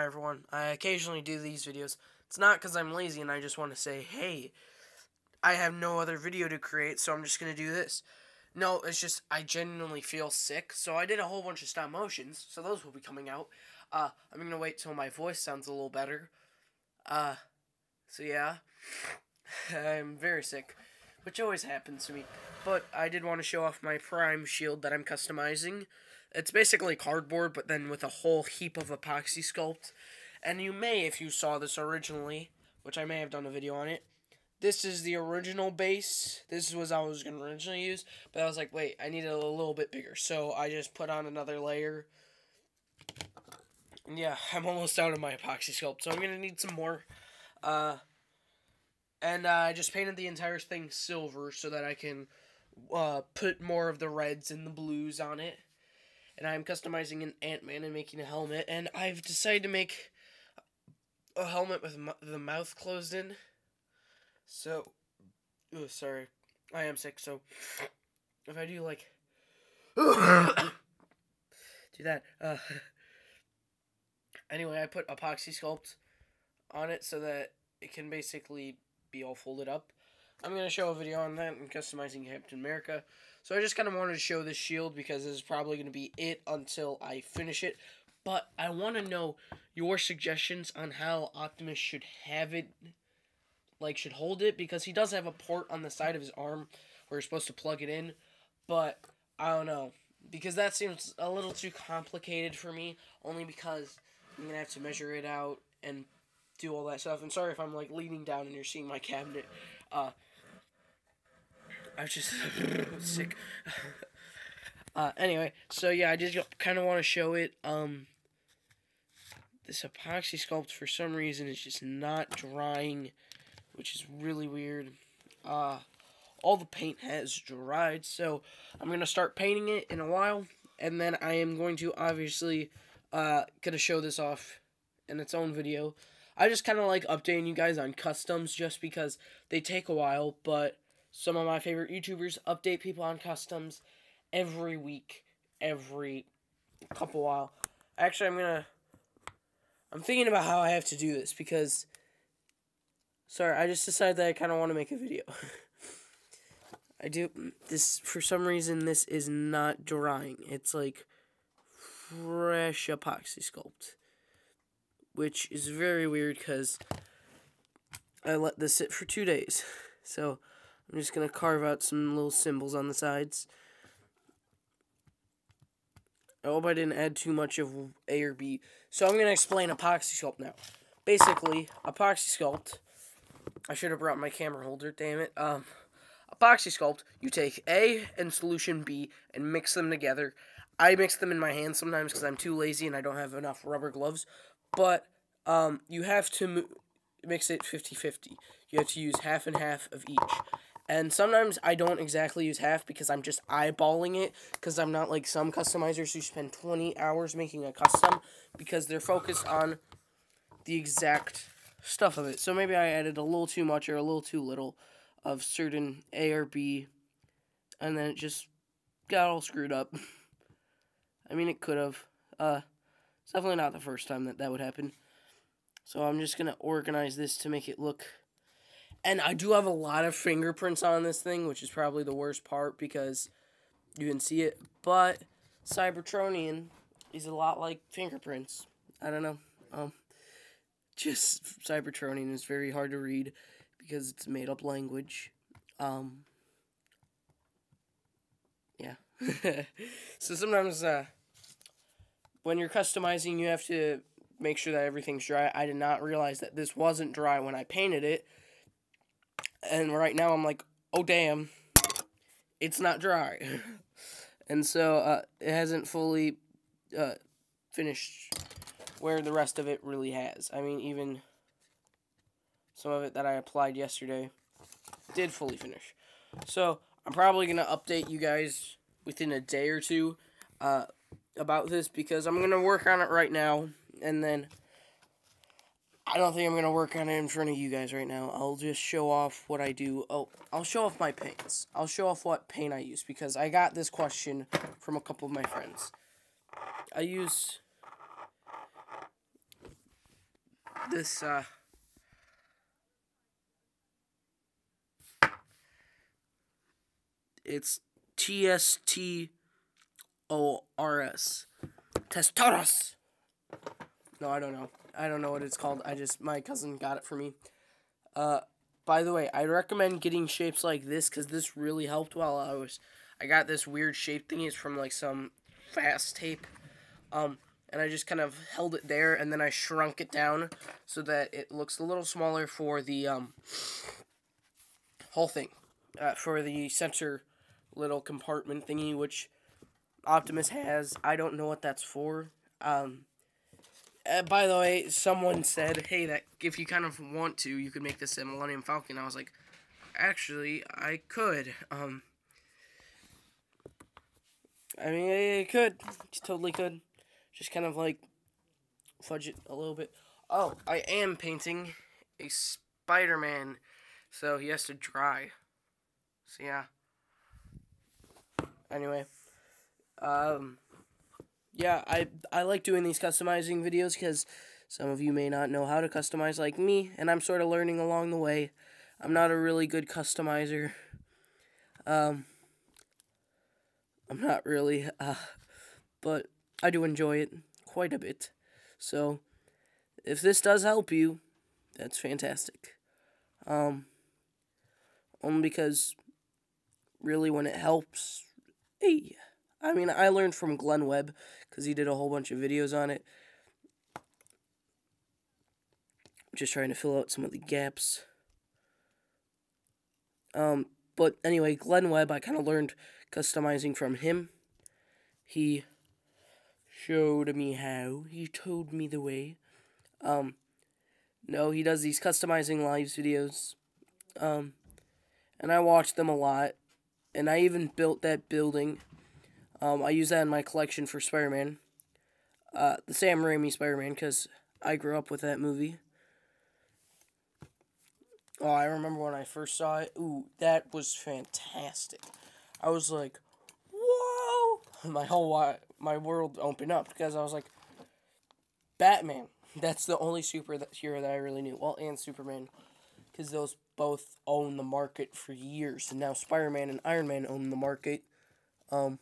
Hi everyone. I occasionally do these videos. It's not because I'm lazy and I just want to say, hey, I have no other video to create, so I'm just going to do this. No, it's just I genuinely feel sick, so I did a whole bunch of stop motions, so those will be coming out. Uh, I'm going to wait till my voice sounds a little better. Uh, so yeah, I'm very sick, which always happens to me. But I did want to show off my Prime shield that I'm customizing. It's basically cardboard, but then with a whole heap of epoxy sculpt. And you may, if you saw this originally, which I may have done a video on it, this is the original base. This was I was going to originally use, but I was like, wait, I need it a little bit bigger. So I just put on another layer. Yeah, I'm almost out of my epoxy sculpt, so I'm going to need some more. Uh, and uh, I just painted the entire thing silver so that I can uh, put more of the reds and the blues on it and I'm customizing an Ant-Man and making a helmet, and I've decided to make a helmet with the mouth closed in. So, oh, sorry, I am sick, so if I do, like, do that, uh, anyway, I put epoxy sculpt on it so that it can basically be all folded up. I'm going to show a video on that and customizing Captain America. So I just kind of wanted to show this shield because this is probably going to be it until I finish it. But I want to know your suggestions on how Optimus should have it, like should hold it, because he does have a port on the side of his arm where you're supposed to plug it in. But I don't know, because that seems a little too complicated for me, only because I'm going to have to measure it out and do all that stuff. And sorry if I'm like leaning down and you're seeing my cabinet. Uh, I was just sick. uh, anyway, so yeah, I just kind of want to show it. Um, this epoxy sculpt for some reason is just not drying, which is really weird. Uh, all the paint has dried, so I'm gonna start painting it in a while, and then I am going to obviously uh gonna show this off in its own video. I just kind of like updating you guys on customs just because they take a while, but some of my favorite YouTubers update people on customs every week, every couple while. Actually, I'm gonna. I'm thinking about how I have to do this because. Sorry, I just decided that I kind of want to make a video. I do this for some reason. This is not drying. It's like fresh epoxy sculpt, which is very weird because I let this sit for two days. So I'm just going to carve out some little symbols on the sides. I hope I didn't add too much of A or B. So I'm going to explain epoxy sculpt now. Basically, epoxy sculpt, I should have brought my camera holder, damn it. Um, epoxy sculpt, you take A and solution B and mix them together. I mix them in my hand sometimes because I'm too lazy and I don't have enough rubber gloves. But um, you have to mix it 50-50. You have to use half and half of each. And sometimes I don't exactly use half because I'm just eyeballing it because I'm not like some customizers who spend 20 hours making a custom because they're focused on the exact stuff of it. So maybe I added a little too much or a little too little of certain A or B and then it just got all screwed up. I mean, it could have. Uh, it's definitely not the first time that that would happen. So I'm just going to organize this to make it look and I do have a lot of fingerprints on this thing, which is probably the worst part because you can see it. But Cybertronian is a lot like fingerprints. I don't know. Um, just Cybertronian is very hard to read because it's made up language. Um, yeah. so sometimes uh, when you're customizing, you have to make sure that everything's dry. I did not realize that this wasn't dry when I painted it and right now I'm like, oh damn, it's not dry. and so uh, it hasn't fully uh, finished where the rest of it really has. I mean, even some of it that I applied yesterday did fully finish. So I'm probably going to update you guys within a day or two uh, about this because I'm going to work on it right now and then I don't think I'm going to work on it in front of you guys right now. I'll just show off what I do. Oh, I'll show off my paints. I'll show off what paint I use because I got this question from a couple of my friends. I use this uh, it's T S T O R S. Testoros. No, I don't know. I don't know what it's called. I just my cousin got it for me. Uh, by the way, I recommend getting shapes like this because this really helped while I was. I got this weird shape thingy. It's from like some fast tape. Um, and I just kind of held it there and then I shrunk it down so that it looks a little smaller for the um, whole thing. Uh, for the center little compartment thingy, which Optimus has. I don't know what that's for. Um, uh, by the way, someone said, "Hey, that if you kind of want to, you could make this a Millennium Falcon." I was like, "Actually, I could." Um, I mean, I could, totally could. Just kind of like fudge it a little bit. Oh, I am painting a Spider-Man, so he has to dry. So yeah. Anyway, um, yeah, I I like doing these customizing videos because some of you may not know how to customize like me, and I'm sort of learning along the way. I'm not a really good customizer. Um, I'm not really, uh, but I do enjoy it quite a bit. So, if this does help you, that's fantastic. Um, only because, really, when it helps, hey, I mean, I learned from Glenn Webb because he did a whole bunch of videos on it. Just trying to fill out some of the gaps. Um, but anyway, Glenn Webb, I kind of learned customizing from him. He showed me how. He told me the way. Um, no, he does these customizing lives videos. Um, and I watch them a lot. And I even built that building. Um, I use that in my collection for Spider-Man. Uh, the Sam Raimi Spider-Man, because I grew up with that movie. Oh, I remember when I first saw it. Ooh, that was fantastic. I was like, whoa! My whole my world opened up because I was like, Batman. That's the only superhero that I really knew. Well, and Superman, because those both own the market for years, and now Spider-Man and Iron Man own the market. Um,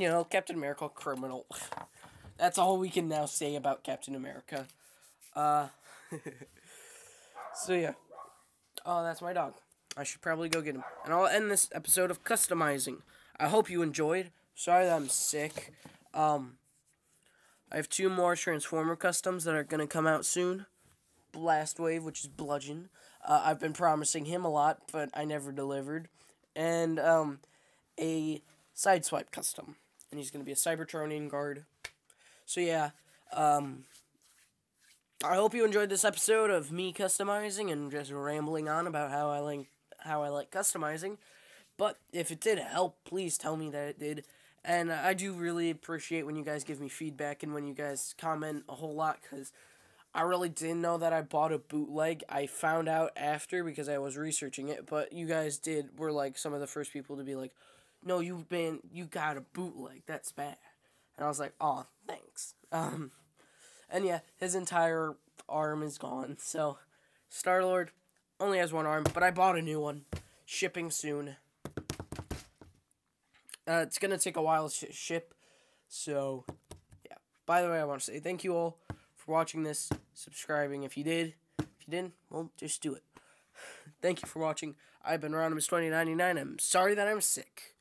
you know, Captain America, criminal. That's all we can now say about Captain America. Uh. So yeah. Oh, that's my dog. I should probably go get him. And I'll end this episode of customizing. I hope you enjoyed. Sorry that I'm sick. Um, I have two more Transformer customs that are going to come out soon. Blast Wave, which is Bludgeon. Uh, I've been promising him a lot, but I never delivered. And um, a Sideswipe custom. And he's going to be a Cybertronian guard. So yeah, um, I hope you enjoyed this episode of me customizing and just rambling on about how I like how I like customizing. But if it did help, please tell me that it did. And I do really appreciate when you guys give me feedback and when you guys comment a whole lot because I really didn't know that I bought a bootleg. I found out after because I was researching it, but you guys did were like some of the first people to be like, "No, you've been you got a bootleg. That's bad." And I was like, "Oh, thanks." Um and yeah, his entire arm is gone. So, Star Lord only has one arm, but I bought a new one. Shipping soon. Uh, it's gonna take a while to ship, so yeah. By the way, I want to say thank you all for watching this, subscribing if you did. If you didn't, well, just do it. thank you for watching. I've been Rodimus2099. I'm sorry that I'm sick.